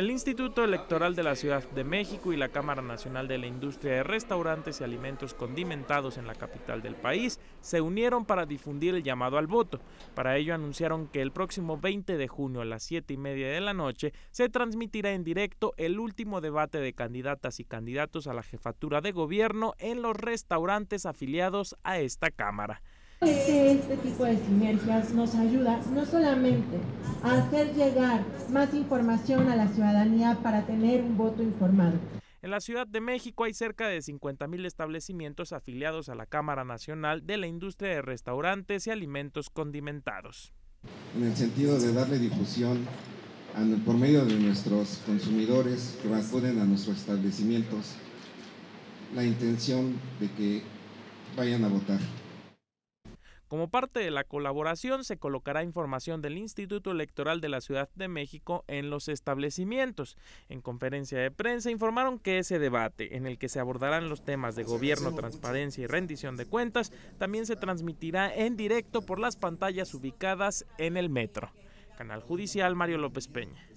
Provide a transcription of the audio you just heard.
El Instituto Electoral de la Ciudad de México y la Cámara Nacional de la Industria de Restaurantes y Alimentos Condimentados en la capital del país se unieron para difundir el llamado al voto. Para ello anunciaron que el próximo 20 de junio a las 7 y media de la noche se transmitirá en directo el último debate de candidatas y candidatos a la jefatura de gobierno en los restaurantes afiliados a esta Cámara. Este tipo de sinergias nos ayuda no solamente a hacer llegar más información a la ciudadanía para tener un voto informado. En la Ciudad de México hay cerca de 50 mil establecimientos afiliados a la Cámara Nacional de la Industria de Restaurantes y Alimentos Condimentados. En el sentido de darle difusión por medio de nuestros consumidores que acuden a nuestros establecimientos, la intención de que vayan a votar. Como parte de la colaboración se colocará información del Instituto Electoral de la Ciudad de México en los establecimientos. En conferencia de prensa informaron que ese debate, en el que se abordarán los temas de gobierno, transparencia y rendición de cuentas, también se transmitirá en directo por las pantallas ubicadas en el metro. Canal Judicial Mario López Peña.